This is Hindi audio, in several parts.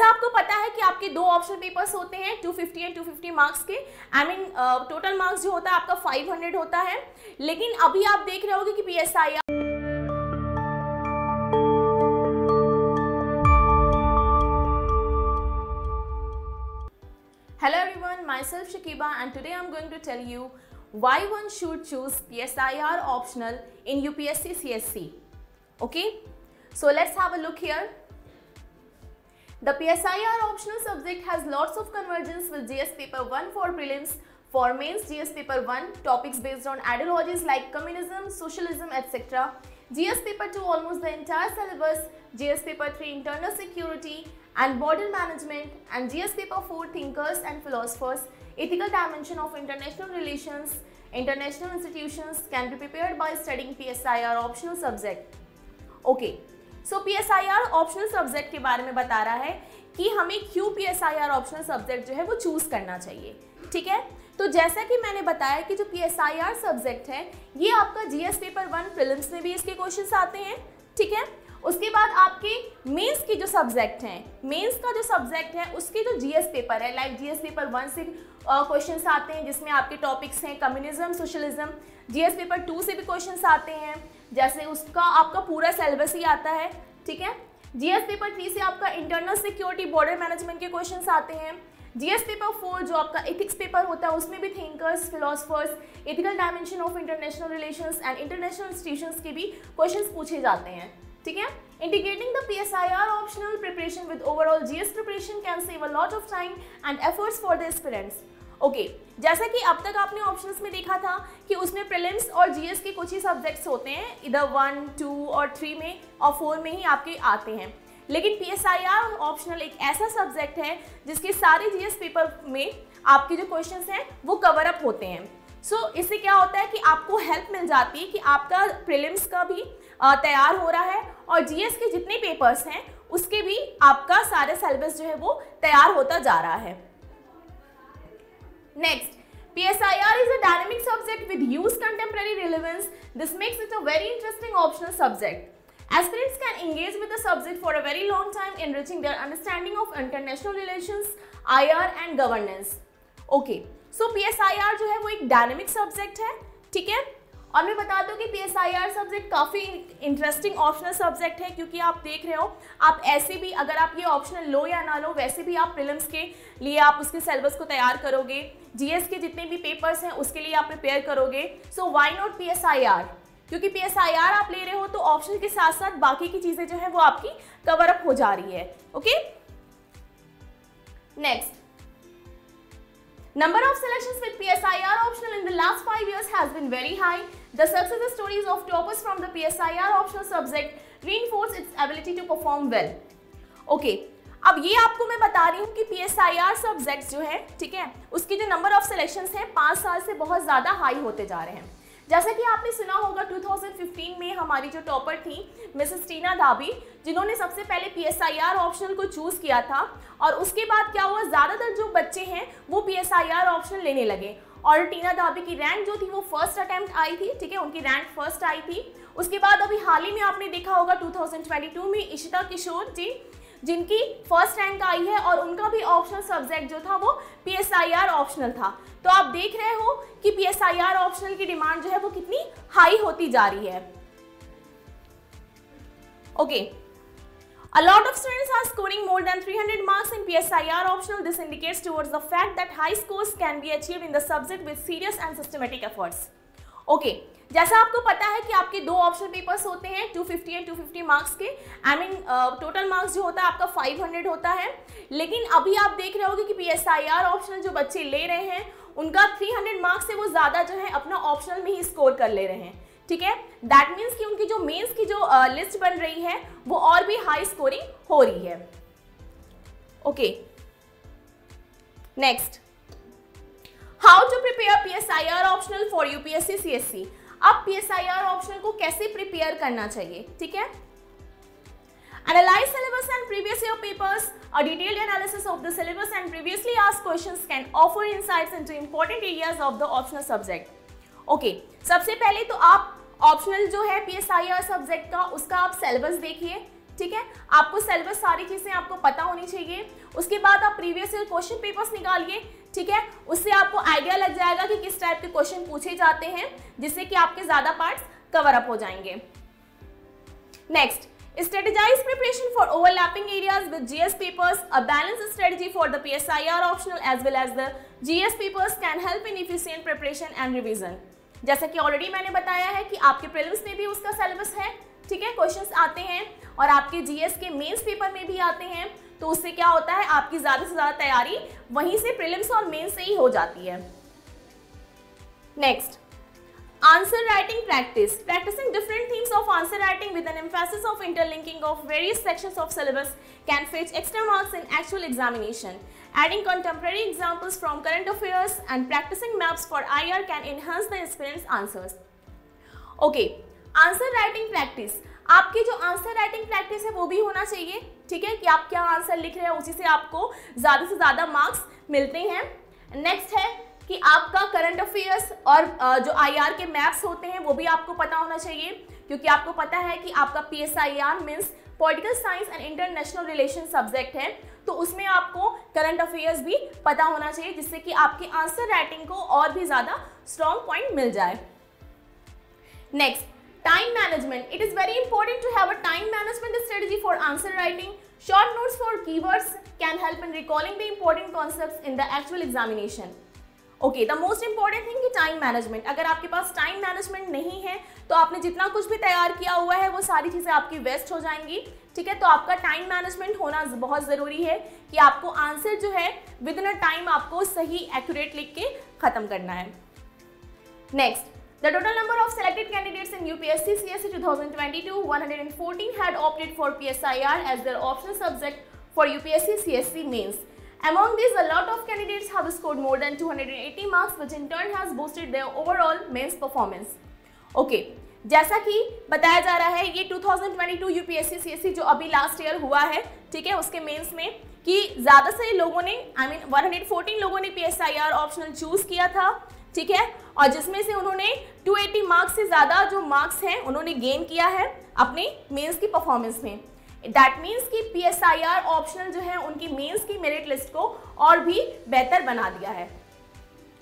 सर आपको पता है कि आपके दो ऑप्शन पेपर्स होते हैं 250 एंड 250 मार्क्स के। आई मीन टोटल मार्क्स जो होता है, आपका 500 होता है। लेकिन अभी आप देख रहे होगे कि P hello everyone my self Shakiba and today I am going to tell you why one should choose P S I R optional in U P S C C S C okay so let's have look here The PSIR optional subject has lots of convergence with GS paper 1 for prelims, for mains GS paper 1 topics based on ideologies like communism, socialism etc. GS paper 2 almost the entire syllabus, GS paper 3 internal security and border management and GS paper 4 thinkers and philosophers, ethical dimension of international relations, international institutions can be prepared by studying PSIR optional subject. Okay. So P S I R optional subject के बारे में बता रहा है कि हमें क्यों P S I R optional subject जो है वो चूज़ करना चाहिए। ठीक है? तो जैसा कि मैंने बताया कि जो P S I R subject है, ये आपका G S paper one film में भी इसके क्वेश्चन आते हैं। ठीक है? उसके बाद आपके मेंस की जो सब्जेक्ट हैं मेंस का जो सब्जेक्ट है, उसके जो जीएस पेपर है लाइक जीएस पेपर वन से क्वेश्चन आते हैं, जिसमें आपके टॉपिक्स हैं communism socialism GS paper two से भी क्वेश्चन आते हैं। जैसे उसका, आपका पूरा सिलेबस ही आता है, ठीक है? जीएस पेपर थ्री से आपका इंटरनल सिक्योरिटी बॉर्डर मैनेजमेंट के क्वेश्चन आते हैं। जीएस पेपर फोर जो आपका एथिक्स पेपर होता है, उसमें भी thinkers philosophers ethical dimension of international relations and international institutions के भी क्वेश्चंस पूछे जाते हैं, ठीक है? Integrating the P S I R optional preparation with overall G S preparation can save a lot of time and efforts for the aspirants okay जैसा कि अब तक आपने ऑप्शंस में देखा था कि उसमें प्रिलिम्स और जीएस के कुछ ही सब्जेक्ट्स होते हैं इधर वन टू और थ्री में और फोर में ही आपके आते हैं। लेकिन P S I R optional एक ऐसा सब्जेक्ट है जिसके सारे जीएस पेपर में आपके जो क्वेश्चंस हैं वो कवर अप होते हैं। सो so, इससे क्या होता है कि आपको हेल्प मिल जाती है कि आपका प्रिलिम्स का भी तैयार हो रहा है और जीएस के जितने पेपर्स हैं उसके भी आपका सारे सिलेबस जो है वो तैयार होता जा रहा है। Next PSIR is a dynamic subject with huge contemporary relevance. This makes it a very interesting optional subject. Aspirants can engage with the subject for a very long time, enriching their understanding of international relations, IR and governance. Okay, so PSIR जो है वो एक dynamic subject है, ठीक है? और मैं बता दूँ कि P S I R subject काफ़ी इंटरेस्टिंग ऑप्शनल सब्जेक्ट है, क्योंकि आप देख रहे हो, आप ऐसे भी, अगर आप ये ऑप्शनल लो या ना लो, वैसे भी आप प्रिलिम्स के लिए आप उसके सिलेबस को तैयार करोगे। जीएस के जितने भी पेपर्स हैं, उसके लिए आप प्रिपेयर करोगे। So why not P S I R क्योंकि पी एस आई आर आप ले रहे हो तो ऑप्शन के साथ साथ बाकी की चीज़ें जो है, वो आपकी कवर अप हो जा रही है। Okay next Number of selections with PSIR optional in the last 5 years has been very high. The success stories of toppers from the PSIR optional subject reinforce its ability to perform well. Okay, अब ये आपको मैं बता रही हूँ कि P S I R subject जो है ठीक है उसकी जो नंबर ऑफ़ सिलेक्शन है पाँच साल से बहुत ज़्यादा हाई होते जा रहे हैं जैसा कि आपने सुना होगा 2015 में हमारी जो टॉपर थी मिसेस टीना दाबी जिन्होंने सबसे पहले पीएसआईआर ऑप्शनल को चूज़ किया था और उसके बाद क्या हुआ, ज़्यादातर जो बच्चे हैं, वो पीएसआईआर ऑप्शनल लेने लगे। और टीना धाबी की रैंक जो थी, वो फ़र्स्ट अटेम्प्ट आई थी, ठीक है? उनकी रैंक फ़र्स्ट आई थी। उसके बाद अभी हाल ही में आपने देखा होगा 2022 में इशिता किशोर जी जिनकी फ़र्स्ट रैंक आई है और उनका भी ऑप्शनल सब्जेक्ट जो था वो पीएसआईआर ऑप्शनल था। तो आप देख रहे हो कि पीएसआईआर ऑप्शनल की डिमांड जो है वो कितनी हाई होती जा रही है। Okay a lot of students are scoring more than 300 marks in PSIR optional this indicates towards the fact that high scores can be achieved in the subject with serious and systematic efforts okay. जैसा आपको पता है कि आपके दो ऑप्शन पेपर्स होते हैं 250 एंड 250 मार्क्स के। आई मीन टोटल मार्क्स जो होता है आपका 500 होता है। लेकिन अभी आप देख रहे होगे कि P S I R optional जो बच्चे ले रहे हैं उनका 300 मार्क्स से वो ज़्यादा जो है अपना ऑप्शनल में ही स्कोर कर ले रहे हैं। ठीक है? दैट मीन्स कि उनकी जो मेन्स की जो लिस्ट uh, बन रही है वो और भी हाई स्कोरिंग हो रही है। Okay next how to prepare P S I R optional for UPSC CSC अब पी ऑप्शनल को कैसे प्रिपेयर करना चाहिए ठीक है Analyze syllabus and previous year papers. A detailed analysis of the syllabus and previously asked questions can offer insights into important areas of the optional subject. Okay, सबसे पहले तो आप ऑप्शनल जो है पी सब्जेक्ट का उसका आप सिलेबस देखिए ठीक है? आपको सिलेबस सारी चीज़ें आपको पता होनी चाहिए। उसके बाद आप प्रीवियस ईयर क्वेश्चन पेपर्स निकालिए, ठीक है? उससे आपको आइडिया लग जाएगा कि किस टाइप के क्वेश्चन पूछे जाते हैं, जिससे कि आपके ज़्यादा पार्ट्स कवर अप हो जाएँगे। Next strategize preparation for overlapping areas with GS papers. A balanced strategy for the PSIR optional as well as the GS papers can help in efficient preparation and revision. जैसा कि ऑलरेडी मैंने बताया है कि आपके प्रीलिम्स में भी उसका सिलेबस है। ठीक है क्वेश्चंस आते हैं और आपके जीएस के मेंस पेपर में भी आते हैं तो उससे क्या होता है आपकी ज़्यादा से ज़्यादा तैयारी वहीं से प्रीलिम्स और मेंस से ही हो जाती है। Next answer writing practice practicing different themes of answer writing with an emphasis of interlinking of various sections of syllabus can fetch extra marks in actual examination Adding contemporary examples from current affairs and practicing maps for IR can enhance the experience answers. Okay, answer writing practice. आपकी जो आंसर राइटिंग प्रैक्टिस है, वो भी होना चाहिए, ठीक है? कि आप क्या आंसर लिख रहे हैं, उसी से आपको ज़्यादा से ज़्यादा मार्क्स मिलते हैं। नेक्स्ट है कि आपका करंट अफेयर्स और जो आईआर के मैप्स होते हैं, वो भी आपको पता होना चाहिए, क्योंकि आपको पता है कि आपका P S I R means political science and international relation subject है। तो उसमें आपको करंट अफेयर्स भी पता होना चाहिए, जिससे कि आपकी आंसर राइटिंग को और भी ज़्यादा स्ट्रॉन्ग पॉइंट मिल जाए। Next time management it is very important to have a time management strategy for answer writing short notes for keywords can help in recalling the important concept in the actual examination okay the most important thing कि टाइम मैनेजमेंट अगर आपके पास टाइम मैनेजमेंट नहीं है तो आपने जितना कुछ भी तैयार किया हुआ है, वो सारी चीज़ें आपकी वेस्ट हो जाएँगी। ठीक है? तो आपका टाइम मैनेजमेंट होना बहुत ज़रूरी है कि आपको आंसर जो है विद इन अ टाइम आपको सही एक्यूरेट लिख के ख़त्म करना है। Next The total number of selected candidates in UPSC CSC 2022 114 had opted for PSIR as their optional subject for UPSC CSC mains. Among these, a lot of candidates have scored more than 280 marks, which in turn has boosted their overall mains performance. Okay, जैसा कि बताया जा रहा है ये 2022 यूपीएससी सीएससी जो अभी लास्ट ईयर हुआ है ठीक है उसके मेंस में कि ज़्यादा से लोगों ने आई I मीन mean, 114 लोगों ने पीएसआईआर ऑप्शनल चूज़ किया था ठीक है? और जिसमें से उन्होंने 280 मार्क्स से ज़्यादा जो मार्क्स हैं, उन्होंने गेन किया है अपने मेंस की परफॉर्मेंस में। दैट मीन्स कि P S I R optional जो है, उनकी मेंस की मेरिट लिस्ट को और भी बेहतर बना दिया है।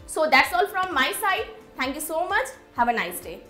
So that's all from my side thank you so much have a nice day